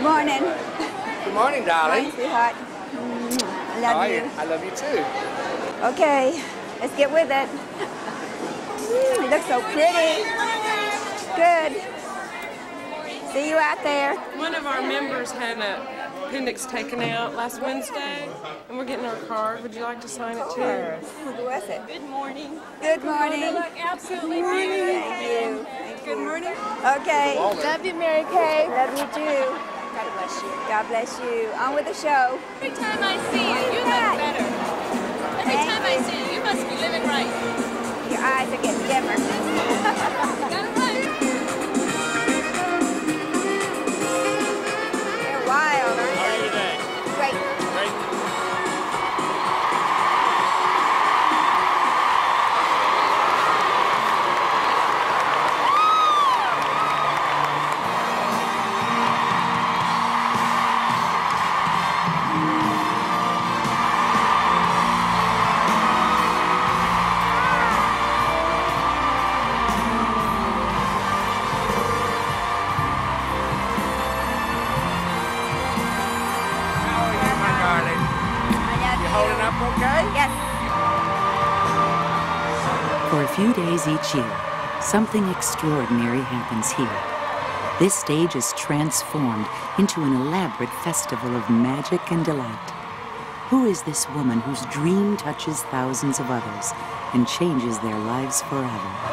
Good morning. Good morning, darling. Hi, sweetheart. Mm, I love How you. you? I love you too. Okay, let's get with it. Mm, You look so pretty. Good. See you out there. One of our members had an appendix taken out last Wednesday, and we're getting our card. Would you like to sign it too? Who was it? Good morning. Good morning. You look absolutely Thank beautiful. you. Thank Good morning. Okay. Love you, Mary Kay. Love you too. God bless you. God bless you. On with the show. Every time I see you, you look better. Every Thank time I see you, you must be living right. Your eyes are getting dimmer. each year, something extraordinary happens here. This stage is transformed into an elaborate festival of magic and delight. Who is this woman whose dream touches thousands of others and changes their lives forever?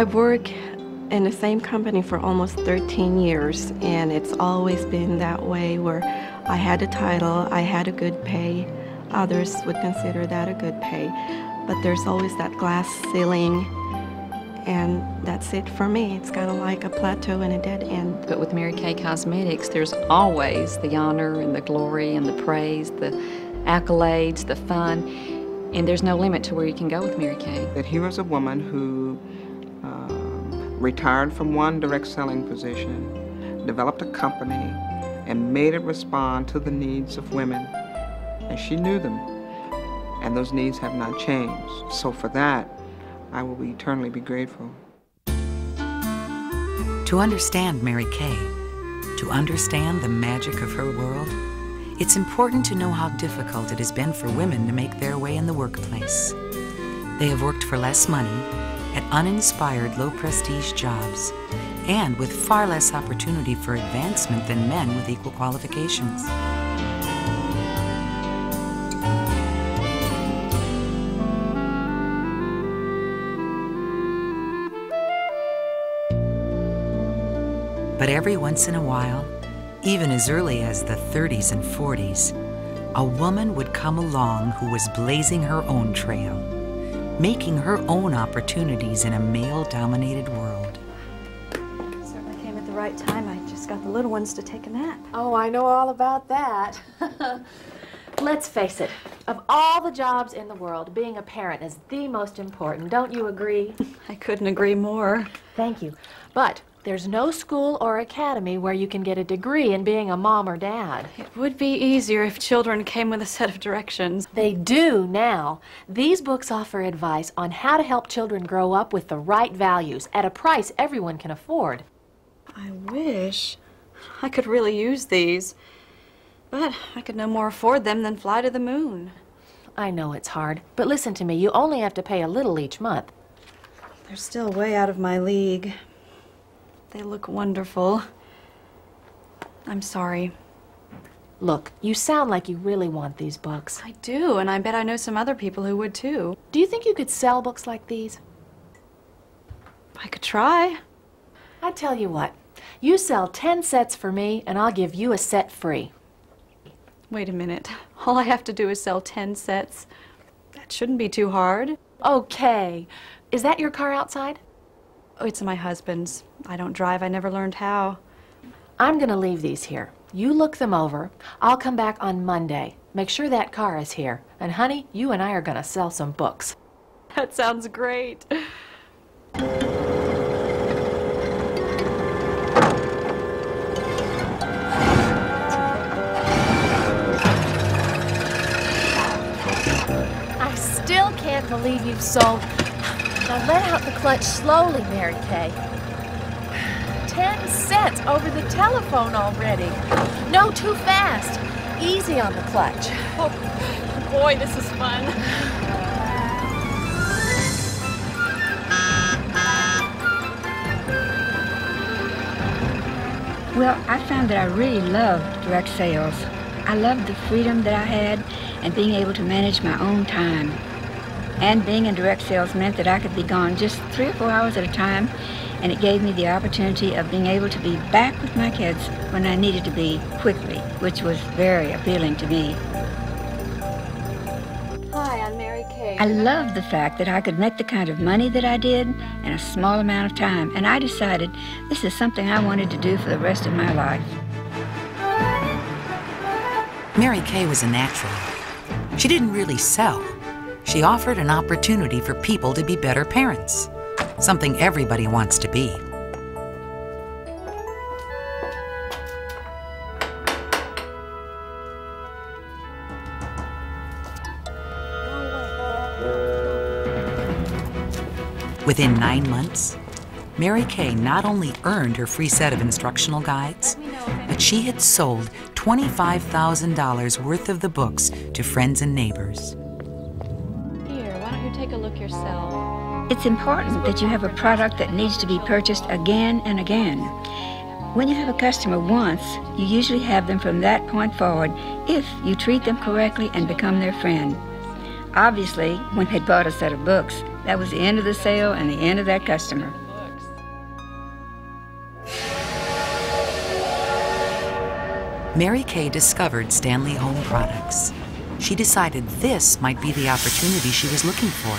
I work in the same company for almost 13 years, and it's always been that way where I had a title, I had a good pay. Others would consider that a good pay, but there's always that glass ceiling, and that's it for me. It's kind of like a plateau and a dead end. But with Mary Kay Cosmetics, there's always the honor and the glory and the praise, the accolades, the fun, and there's no limit to where you can go with Mary Kay. that here was a woman who retired from one direct selling position, developed a company, and made it respond to the needs of women. And she knew them, and those needs have not changed. So for that, I will eternally be grateful. To understand Mary Kay, to understand the magic of her world, it's important to know how difficult it has been for women to make their way in the workplace. They have worked for less money, at uninspired, low prestige jobs, and with far less opportunity for advancement than men with equal qualifications. But every once in a while, even as early as the 30s and 40s, a woman would come along who was blazing her own trail, making her own opportunities in a male dominated world. Certainly came at the right time. I just got the little ones to take a nap. Oh, I know all about that. Let's face it, of all the jobs in the world, being a parent is the most important. Don't you agree? I couldn't agree more. Thank you. But there's no school or academy where you can get a degree in being a mom or dad. It would be easier if children came with a set of directions. They do now. These books offer advice on how to help children grow up with the right values at a price everyone can afford. I wish I could really use these. But I could no more afford them than fly to the moon. I know it's hard, but listen to me. You only have to pay a little each month. They're still way out of my league. They look wonderful. I'm sorry. Look, you sound like you really want these books. I do, and I bet I know some other people who would too. Do you think you could sell books like these? I could try. I tell you what, you sell 10 sets for me, and I'll give you a set free. Wait a minute. All I have to do is sell 10 sets. That shouldn't be too hard. Okay. Is that your car outside? It's my husband's. I don't drive. I never learned how. I'm going to leave these here. You look them over. I'll come back on Monday. Make sure that car is here. And honey, you and I are going to sell some books. That sounds great. I still can't believe you've sold now let out the clutch slowly, Mary Kay. Ten cents over the telephone already. No, too fast. Easy on the clutch. Oh, boy, this is fun. Well, I found that I really loved direct sales. I loved the freedom that I had and being able to manage my own time. And being in direct sales meant that I could be gone just three or four hours at a time, and it gave me the opportunity of being able to be back with my kids when I needed to be quickly, which was very appealing to me. Hi, I'm Mary Kay. I loved the fact that I could make the kind of money that I did in a small amount of time, and I decided this is something I wanted to do for the rest of my life. Mary Kay was a natural. She didn't really sell. She offered an opportunity for people to be better parents, something everybody wants to be. Within nine months, Mary Kay not only earned her free set of instructional guides, but she had sold $25,000 worth of the books to friends and neighbors. Take a look yourself? It's important that you have a product that needs to be purchased again and again. When you have a customer once, you usually have them from that point forward if you treat them correctly and become their friend. Obviously, when they bought a set of books, that was the end of the sale and the end of that customer. Mary Kay discovered Stanley Home Products. She decided this might be the opportunity she was looking for.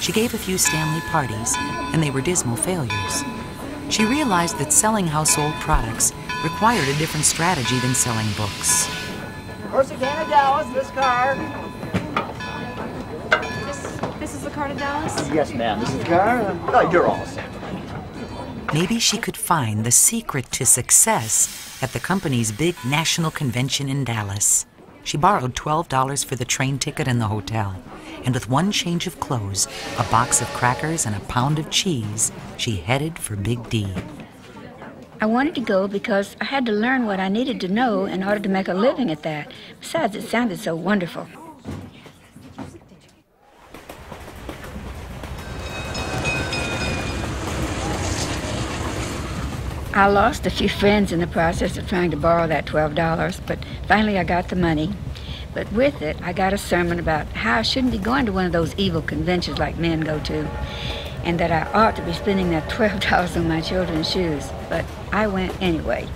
She gave a few Stanley parties, and they were dismal failures. She realized that selling household products required a different strategy than selling books. Corsicana, Dallas, this car. This, this is the car to Dallas? Yes, ma'am. This is the car. Oh, you're all set. Maybe she could find the secret to success at the company's big national convention in Dallas. She borrowed $12 for the train ticket and the hotel, and with one change of clothes, a box of crackers, and a pound of cheese, she headed for Big D. I wanted to go because I had to learn what I needed to know in order to make a living at that. Besides, it sounded so wonderful. I lost a few friends in the process of trying to borrow that $12, but finally I got the money. But with it, I got a sermon about how I shouldn't be going to one of those evil conventions like men go to, and that I ought to be spending that $12 on my children's shoes. But I went anyway.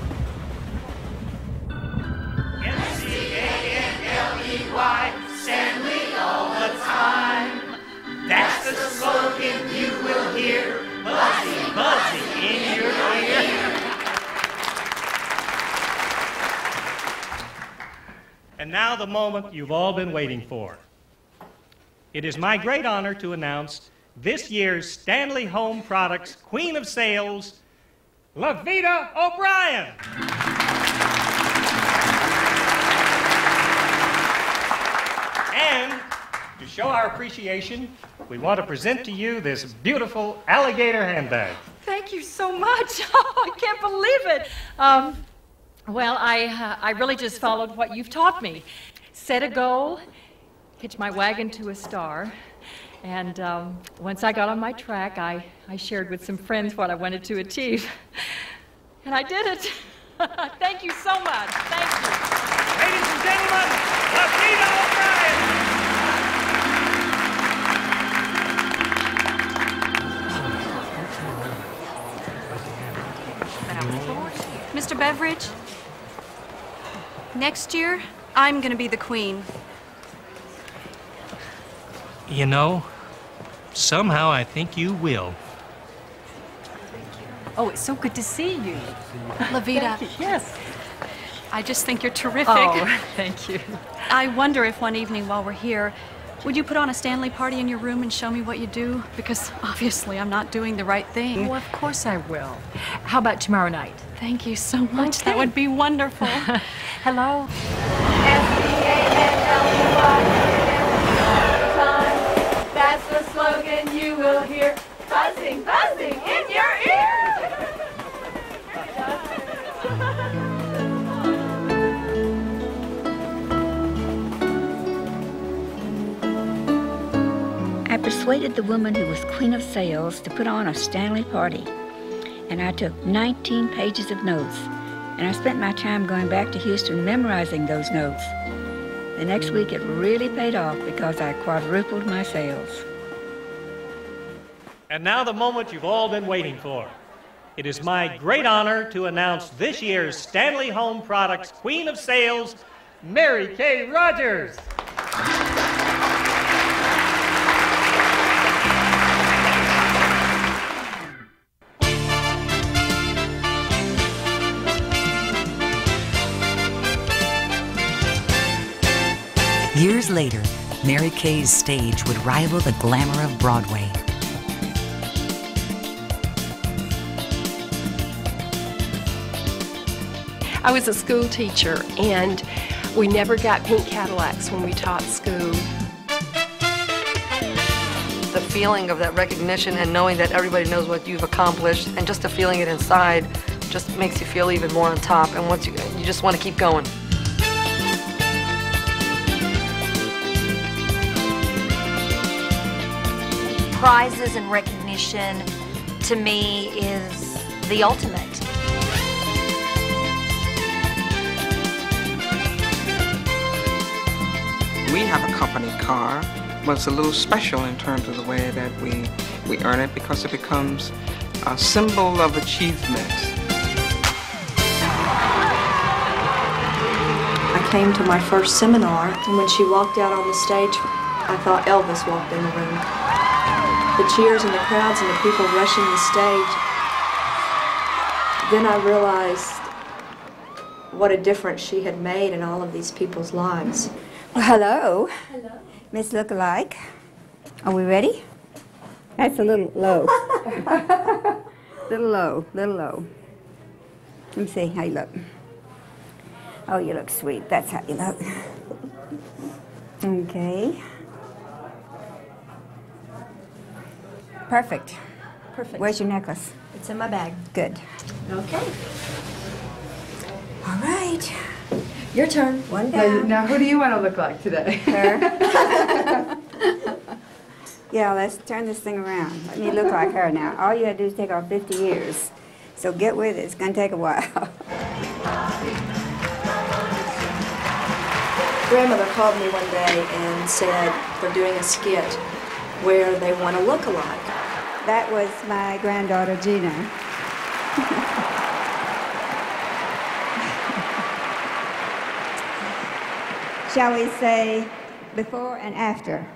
And now the moment you've all been waiting for. It is my great honor to announce this year's Stanley Home Products Queen of Sales, Lavita O'Brien. And to show our appreciation, we want to present to you this beautiful alligator handbag. Thank you so much. Oh, I can't believe it. Um, well, I, uh, I really just followed what you've taught me. Set a goal, hitch my wagon to a star, and um, once I got on my track, I, I shared with some friends what I wanted to achieve. And I did it. Thank you so much. Thank you. Ladies and gentlemen, Lavita O'Brien. Mr. Beveridge, next year, I'm going to be the queen. You know, somehow I think you will. Oh, it's so good to see you. Lavita. You. Yes. I just think you're terrific. Oh, thank you. I wonder if one evening while we're here, would you put on a Stanley party in your room and show me what you do? Because obviously I'm not doing the right thing. Oh, of course I will. How about tomorrow night? Thank you so much. That would be wonderful. Hello? That's the slogan you will hear buzzing, buzzing persuaded the woman who was Queen of Sales to put on a Stanley party. And I took 19 pages of notes. And I spent my time going back to Houston memorizing those notes. The next week it really paid off because I quadrupled my sales. And now the moment you've all been waiting for. It is my great honor to announce this year's Stanley Home Products Queen of Sales, Mary Kay Rogers. Years later, Mary Kay's stage would rival the glamour of Broadway. I was a school teacher, and we never got pink Cadillacs when we taught school. The feeling of that recognition and knowing that everybody knows what you've accomplished, and just the feeling it inside, just makes you feel even more on top. And once you, you just want to keep going. Prizes and recognition to me is the ultimate. We have a company car, but it's a little special in terms of the way that we, we earn it because it becomes a symbol of achievement. I came to my first seminar, and when she walked out on the stage, I thought Elvis walked in the room. The cheers and the crowds and the people rushing the stage. Then I realized what a difference she had made in all of these people's lives. Well, hello. Hello. Miss Lookalike. Are we ready? That's a little low. little low, little low. Let me see how you look. Oh, you look sweet. That's how you look. Okay. Perfect. Perfect. Where's your necklace? It's in my bag. Good. Okay. All right. Your turn. One Now, down. now, who do you want to look like today? Her. Yeah, let's turn this thing around. Let me look like her now. All you gotta do is take off 50 years. So get with it. It's gonna take a while. Grandmother called me one day and said they're doing a skit where they want to look alike. That was my granddaughter Gina. Shall we say before and after?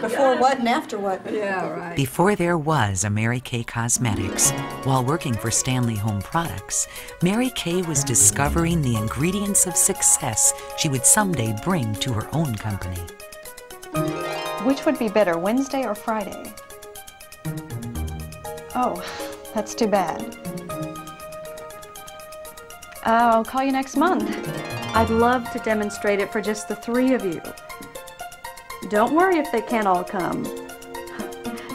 Before what and after what? Yeah, right. Before there was a Mary Kay Cosmetics, while working for Stanley Home Products, Mary Kay was discovering the ingredients of success she would someday bring to her own company. Which would be better, Wednesday or Friday? Oh, that's too bad. Uh, I'll call you next month. I'd love to demonstrate it for just the three of you. Don't worry if they can't all come.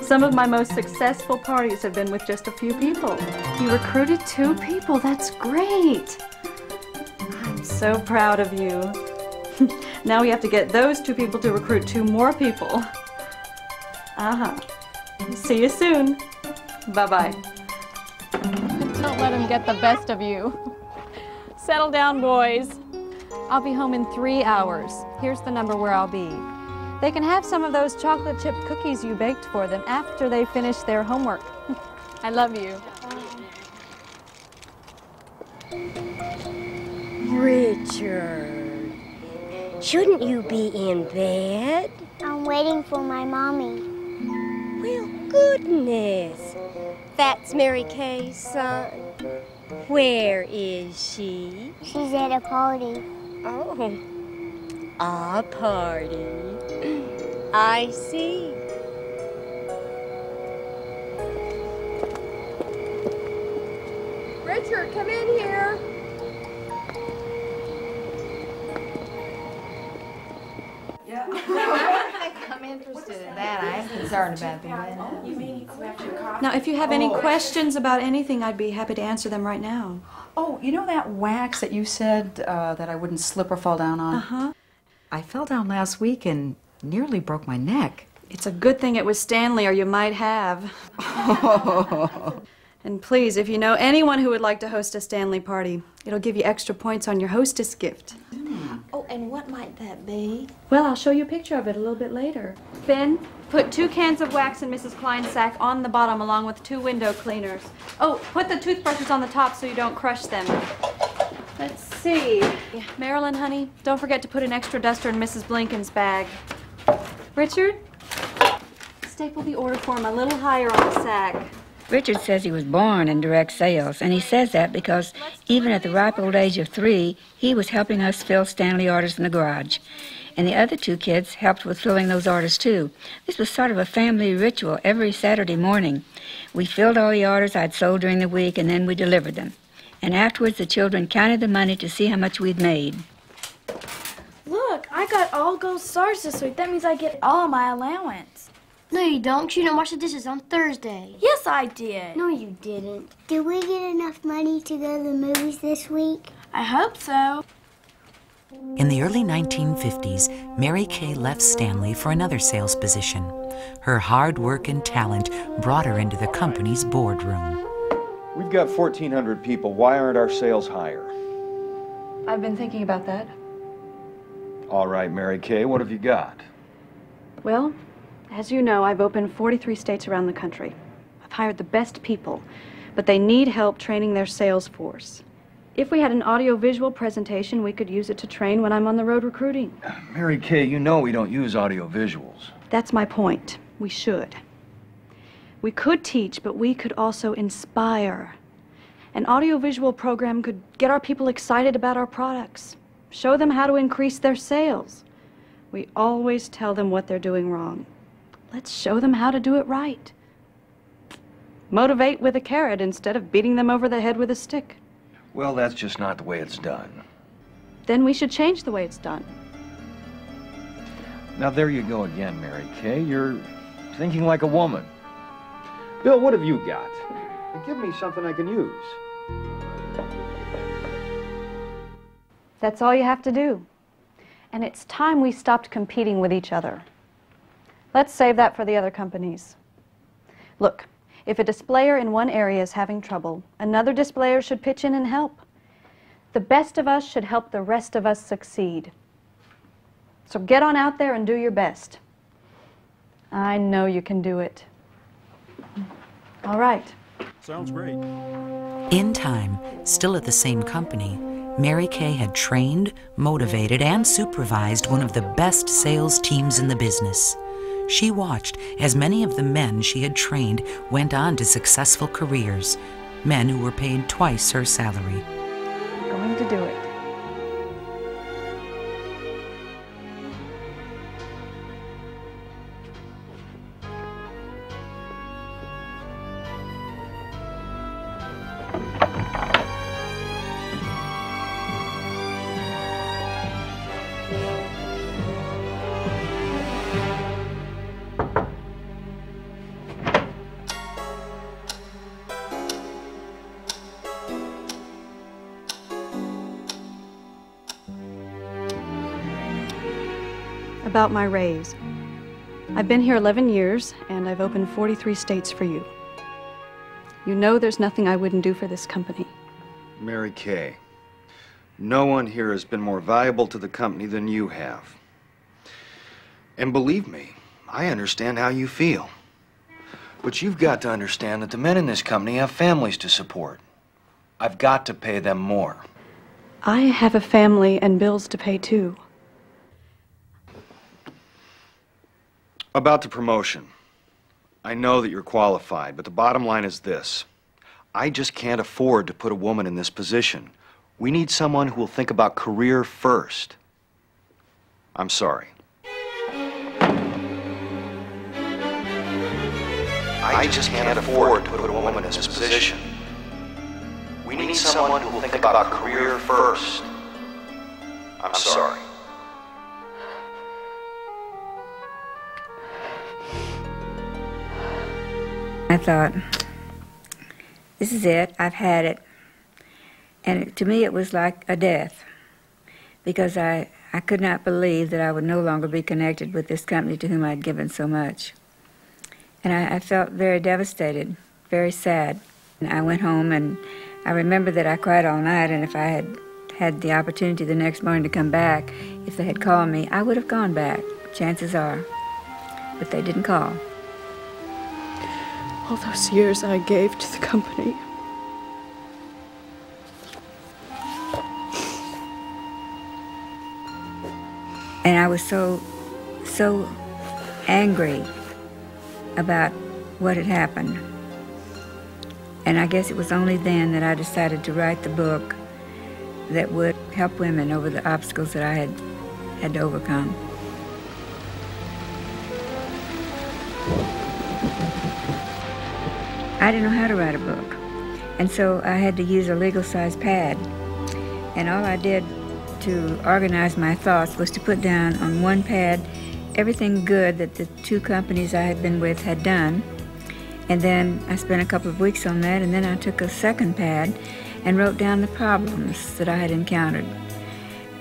Some of my most successful parties have been with just a few people. You recruited two people, that's great. I'm so proud of you. now we have to get those two people to recruit two more people. Uh-huh. See you soon. Bye-bye. Don't let him get the best of you. Settle down, boys. I'll be home in three hours. Here's the number where I'll be. They can have some of those chocolate chip cookies you baked for them after they finish their homework. I love you. Richard, shouldn't you be in bed? I'm waiting for my mommy. Well, goodness. That's Mary Kay's son. Where is she? She's at a party. Oh, a party. I see. Richard, come in here. Yeah. I'm interested in that. I am concerned about that. You Now, if you have any questions about anything, I'd be happy to answer them right now. Oh, you know that wax that you said uh, that I wouldn't slip or fall down on? Uh huh. I fell down last week and nearly broke my neck. It's a good thing it was Stanley, or you might have. and please, if you know anyone who would like to host a Stanley party, it'll give you extra points on your hostess gift. Hmm. Oh, and what might that be? Well, I'll show you a picture of it a little bit later. Ben, put two cans of wax in Mrs. Klein's sack on the bottom along with two window cleaners. Oh, put the toothbrushes on the top so you don't crush them. Let's see. Marilyn, honey, don't forget to put an extra duster in Mrs. Blinken's bag. Richard, staple the order form a little higher on the sack. Richard says he was born in direct sales, and he says that because even at the ripe old age of three, he was helping us fill Stanley orders in the garage. And the other two kids helped with filling those orders too. This was sort of a family ritual every Saturday morning. We filled all the orders I'd sold during the week, and then we delivered them. And afterwards, the children counted the money to see how much we'd made. Look, I got all gold stars this week. That means I get all my allowance. No, you don't. 'cause You didn't wash the dishes on Thursday. Yes, I did. No, you didn't. Did we get enough money to go to the movies this week? I hope so. In the early 1950s, Mary Kay left Stanley for another sales position. Her hard work and talent brought her into the company's boardroom. We've got 1,400 people. Why aren't our sales higher? I've been thinking about that. All right, Mary Kay, what have you got? Well, as you know, I've opened 43 states around the country. I've hired the best people, but they need help training their sales force. If we had an audio-visual presentation, we could use it to train when I'm on the road recruiting. Mary Kay, you know we don't use audio visuals. That's my point. We should. We could teach, but we could also inspire. An audiovisual program could get our people excited about our products, show them how to increase their sales. We always tell them what they're doing wrong. Let's show them how to do it right. Motivate with a carrot instead of beating them over the head with a stick. Well, that's just not the way it's done. Then we should change the way it's done. Now, there you go again, Mary Kay. You're thinking like a woman. Bill, what have you got? Give me something I can use. That's all you have to do. And it's time we stopped competing with each other. Let's save that for the other companies. Look, if a displayer in one area is having trouble, another displayer should pitch in and help. The best of us should help the rest of us succeed. So get on out there and do your best. I know you can do it. All right. Sounds great. In time, still at the same company, Mary Kay had trained, motivated, and supervised one of the best sales teams in the business. She watched as many of the men she had trained went on to successful careers, men who were paid twice her salary. Going to do it. About my raise. I've been here 11 years, and I've opened 43 states for you. You know there's nothing I wouldn't do for this company. Mary Kay, no one here has been more valuable to the company than you have. And believe me, I understand how you feel. But you've got to understand that the men in this company have families to support. I've got to pay them more. I have a family and bills to pay too. About the promotion. I know that you're qualified, but the bottom line is this. I just can't afford to put a woman in this position. We need someone who will think about career first. I'm sorry. I just can't afford to put a woman in this position. We need someone who will think about career first. I'm sorry. I thought, this is it, I've had it. And it, to me, it was like a death because I, I could not believe that I would no longer be connected with this company to whom I'd given so much. And I, I felt very devastated, very sad. And I went home and I remember that I cried all night, and if I had had the opportunity the next morning to come back, if they had called me, I would have gone back, chances are. But they didn't call. All those years I gave to the company. And I was so, so angry about what had happened. And I guess it was only then that I decided to write the book that would help women over the obstacles that I had had to overcome. I didn't know how to write a book, and so I had to use a legal size pad. And all I did to organize my thoughts was to put down on one pad everything good that the two companies I had been with had done. And then I spent a couple of weeks on that, and then I took a second pad and wrote down the problems that I had encountered.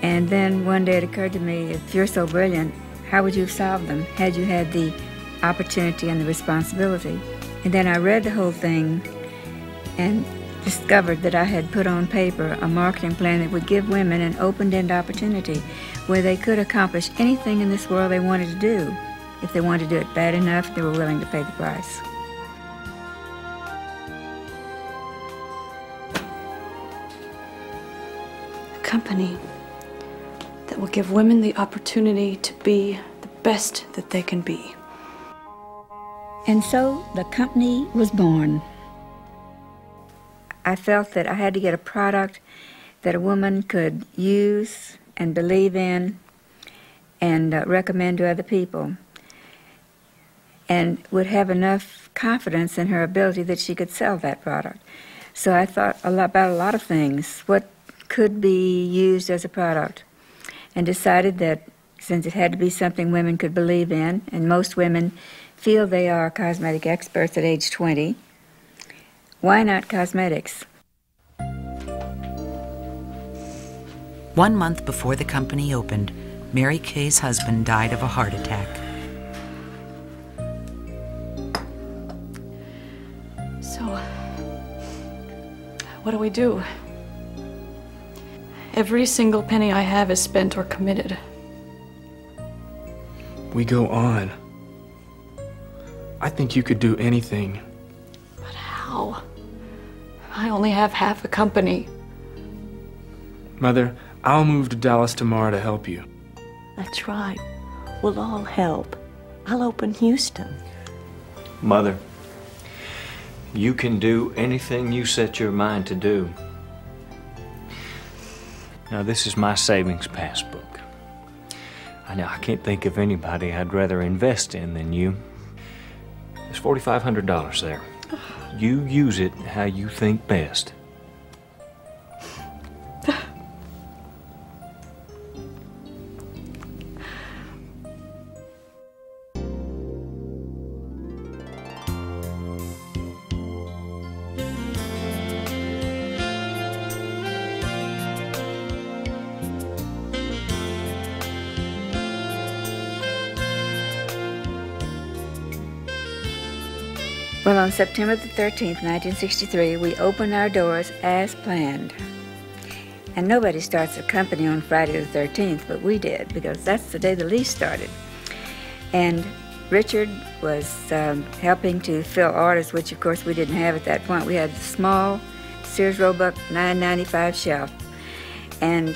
And then one day it occurred to me if you're so brilliant, how would you have solved them had you had the opportunity and the responsibility? And then I read the whole thing and discovered that I had put on paper a marketing plan that would give women an open end opportunity where they could accomplish anything in this world they wanted to do. If they wanted to do it bad enough, they were willing to pay the price. A company that will give women the opportunity to be the best that they can be. And so the company was born. I felt that I had to get a product that a woman could use and believe in and uh, recommend to other people and would have enough confidence in her ability that she could sell that product. So I thought a lot about a lot of things. What could be used as a product? And decided that since it had to be something women could believe in, and most women feel they are cosmetic experts at age 20, why not cosmetics? One month before the company opened, Mary Kay's husband died of a heart attack. So, what do we do? Every single penny I have is spent or committed. We go on. I think you could do anything. But how? I only have half a company. Mother, I'll move to Dallas tomorrow to help you. That's right. We'll all help. I'll open Houston. Mother, you can do anything you set your mind to do. Now, this is my savings passbook. I know I can't think of anybody I'd rather invest in than you. There's $4,500 there. You use it how you think best. September the 13th, 1963, we opened our doors as planned. And nobody starts a company on Friday the 13th, but we did because that's the day the lease started. And Richard was um, helping to fill orders, which of course we didn't have at that point. We had the small Sears Roebuck 9.95 shelf and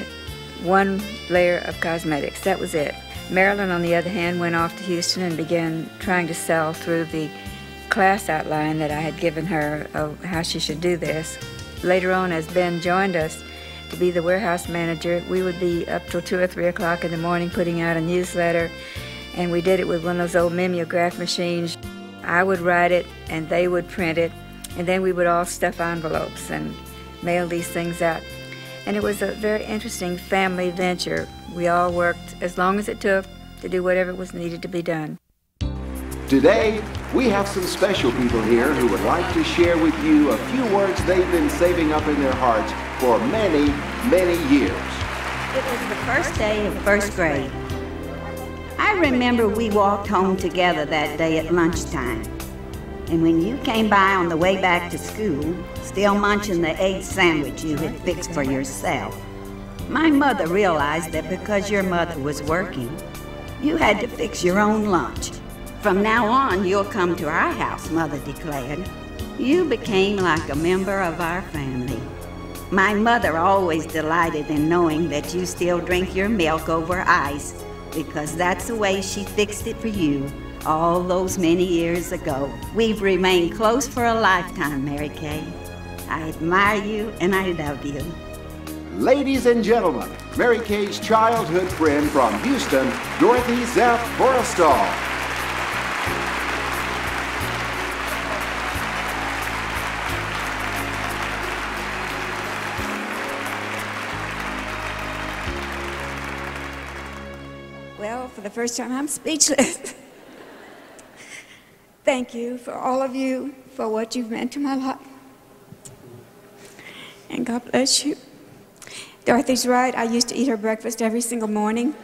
one layer of cosmetics. That was it. Marilyn, on the other hand, went off to Houston and began trying to sell through the class outline that I had given her of how she should do this. Later on, as Ben joined us to be the warehouse manager, we would be up till 2 or 3 o'clock in the morning putting out a newsletter, and we did it with one of those old mimeograph machines. I would write it, and they would print it, and then we would all stuff envelopes and mail these things out. And it was a very interesting family venture. We all worked as long as it took to do whatever was needed to be done. Today, we have some special people here who would like to share with you a few words they've been saving up in their hearts for many, many years. It was the first day of first grade. I remember we walked home together that day at lunchtime. And when you came by on the way back to school, still munching the egg sandwich you had fixed for yourself, my mother realized that because your mother was working, you had to fix your own lunch. From now on, you'll come to our house, Mother declared. You became like a member of our family. My mother always delighted in knowing that you still drink your milk over ice because that's the way she fixed it for you all those many years ago. We've remained close for a lifetime, Mary Kay. I admire you and I love you. Ladies and gentlemen, Mary Kay's childhood friend from Houston, Dorothy Zeff Forrestal. First time, I'm speechless. Thank you for all of you for what you've meant to my life. And God bless you. Dorothy's right. I used to eat her breakfast every single morning.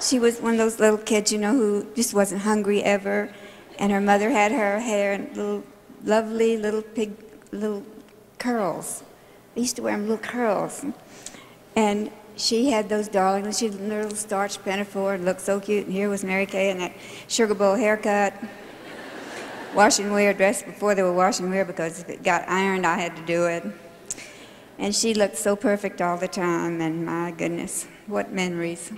She was one of those little kids, you know, who just wasn't hungry ever. And her mother had her hair in little, lovely little pig, little curls. I used to wear them little curls. And she had those darling, she had little starched pinafore and looked so cute. And here was Mary Kay in that sugar bowl haircut. Washing wear dress before they were washing wear because if it got ironed, I had to do it. And she looked so perfect all the time, and my goodness, what memories.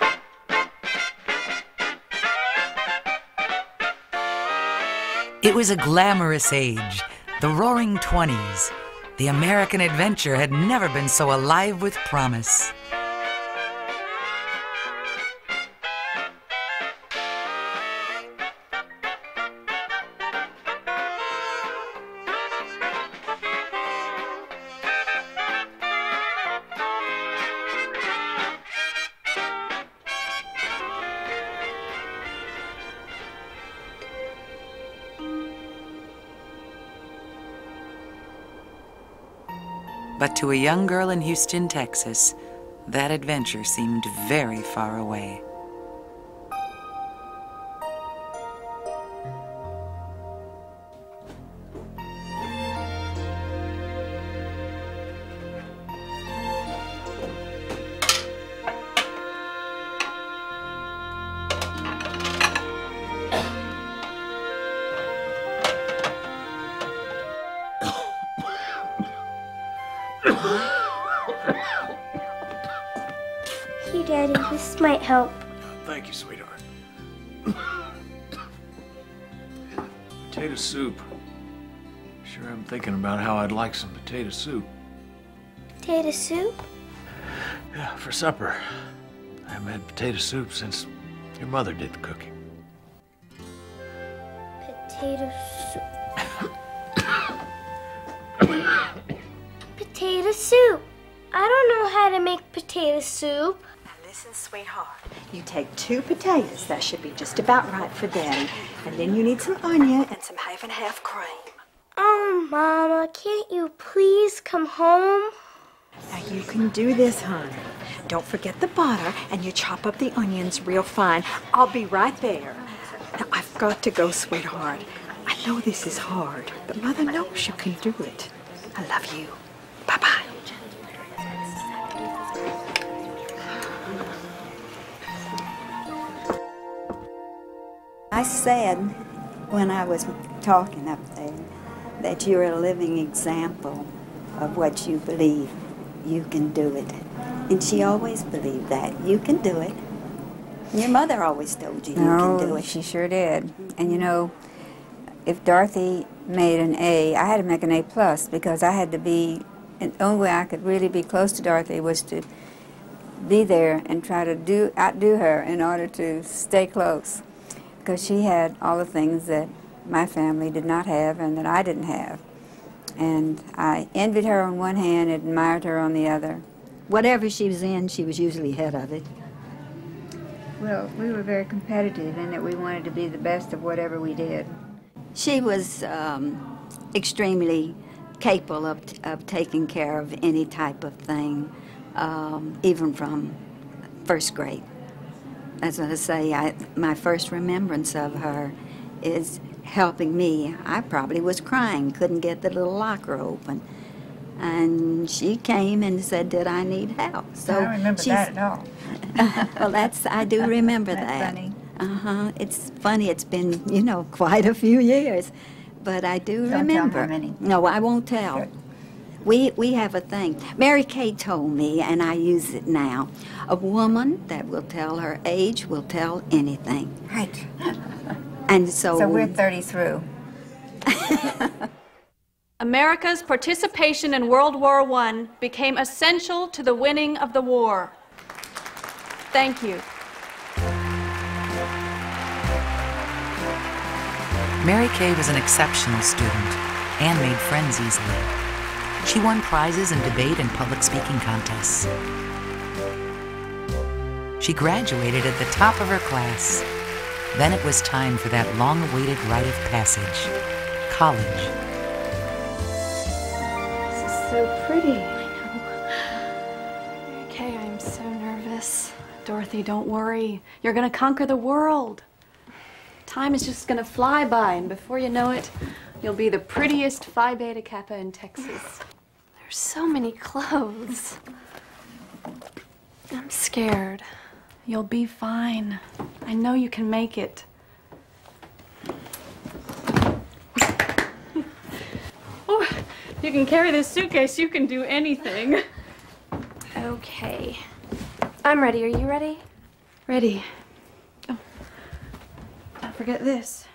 It was a glamorous age, the roaring 20s. The American adventure had never been so alive with promise. But to a young girl in Houston, Texas, that adventure seemed very far away. Like some potato soup. Potato soup? Yeah, for supper. I haven't had potato soup since your mother did the cooking. Potato soup. potato soup. I don't know how to make potato soup. Now Listen, sweetheart. You take two potatoes. That should be just about right for Daddy. And then you need some onion and some half and half cream. Oh, Mama, can't you please come home? Now you can do this, hon. Don't forget the butter, and you chop up the onions real fine. I'll be right there. Now I've got to go, sweetheart. I know this is hard, but Mother knows you can do it. I love you. Bye bye. I said when I was talking up there that you're a living example of what you believe. You can do it. And she always believed that. You can do it. Your mother always told you you no, can do it. she sure did. And you know, if Dorothy made an A, I had to make an A plus because I had to be. And the only way I could really be close to Dorothy was to be there and try to do outdo her in order to stay close, because she had all the things that my family did not have and that I didn't have. And I envied her on one hand, admired her on the other. Whatever she was in, she was usually ahead of it. Well, we were very competitive in that we wanted to be the best of whatever we did. She was um, extremely capable of, of taking care of any type of thing, um, even from first grade. As I say, I, my first remembrance of her is helping me. I probably was crying, couldn't get the little locker open. And she came and said, Did I need help? So I don't remember that at all. well, that's, I do remember that. funny. Uh huh. It's funny, it's been, you know, quite a few years. But I do Don't remember. No, I won't tell. We, we have a thing. Mary Kay told me, and I use it now. A woman that will tell her age will tell anything. Right. And so, So we're 30 through. America's participation in World War I became essential to the winning of the war. Thank you. Mary Kay was an exceptional student and made friends easily. She won prizes in debate and public speaking contests. She graduated at the top of her class. Then it was time for that long awaited rite of passage college. This is so pretty. I know. Okay, I'm so nervous. Dorothy, don't worry. You're gonna conquer the world. Time is just gonna fly by, and before you know it, you'll be the prettiest Phi Beta Kappa in Texas. There's so many clothes. I'm scared. You'll be fine. I know you can make it. oh, you can carry this suitcase. You can do anything. Okay. I'm ready. Are you ready? Ready. Oh, don't forget this.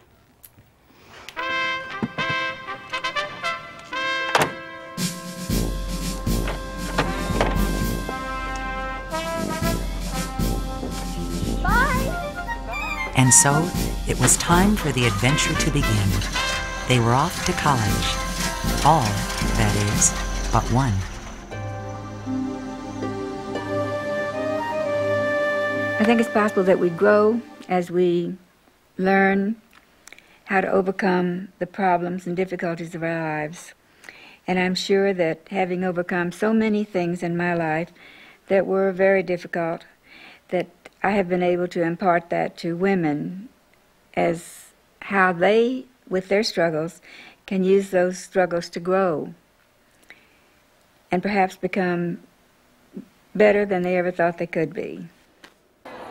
And so it was time for the adventure to begin. They were off to college. All, that is, but one. I think it's possible that we grow as we learn how to overcome the problems and difficulties of our lives. And I'm sure that having overcome so many things in my life that were very difficult, that I have been able to impart that to women as how they, with their struggles, can use those struggles to grow and perhaps become better than they ever thought they could be.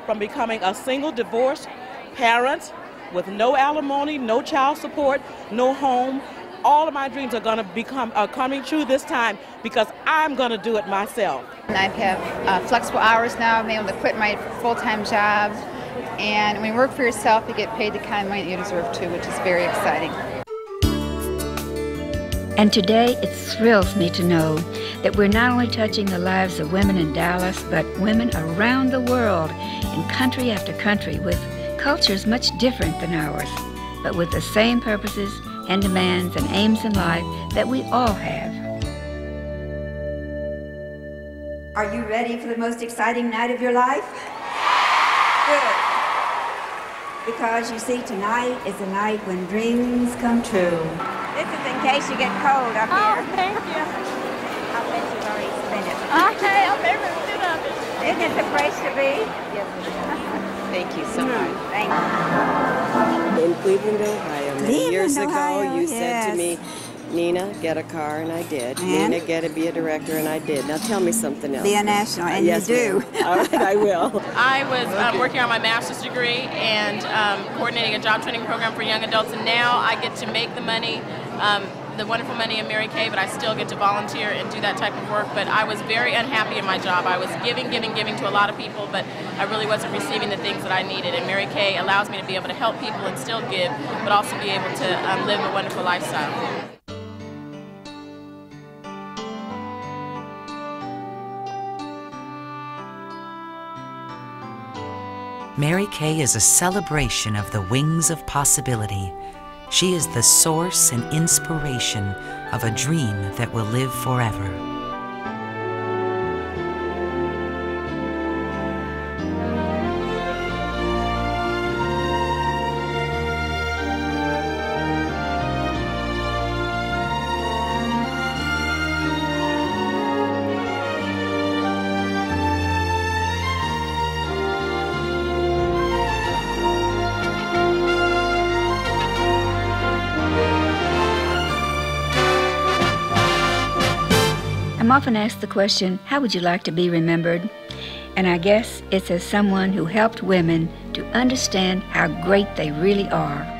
From becoming a single divorced parent with no alimony, no child support, no home, all of my dreams are going to become are coming true this time because I'm going to do it myself. I have uh, flexible hours now. I'm able to quit my full-time job. And when you work for yourself, you get paid the kind of money that you deserve to, which is very exciting. And today it thrills me to know that we're not only touching the lives of women in Dallas, but women around the world in country after country with cultures much different than ours, but with the same purposes and demands and aims in life that we all have. Are you ready for the most exciting night of your life? Good. Because you see, tonight is the night when dreams come true. This is in case you get cold up oh, here. Oh, thank you. I'll bet you've already spent it. Okay, I'll pay for the sit up. Isn't it the place to be? Yes, Thank you so mm, much. Thank you. In Cleveland, Ohio, many Cleveland, years Ohio, ago, you said to me, Nina, get a car, and I did. And? Nina, get to be a director, and I did. Now tell me something else. Be a national, and you yes, do. All right, I will. I was um, working on my master's degree and um, coordinating a job training program for young adults, and now I get to make the money, um, the wonderful money in Mary Kay, but I still get to volunteer and do that type of work. But I was very unhappy in my job. I was giving, giving, giving to a lot of people, but I really wasn't receiving the things that I needed. And Mary Kay allows me to be able to help people and still give, but also be able to um, live a wonderful lifestyle. Mary Kay is a celebration of the wings of possibility. She is the source and inspiration of a dream that will live forever. Often asked the question, how would you like to be remembered? And I guess it's as someone who helped women to understand how great they really are.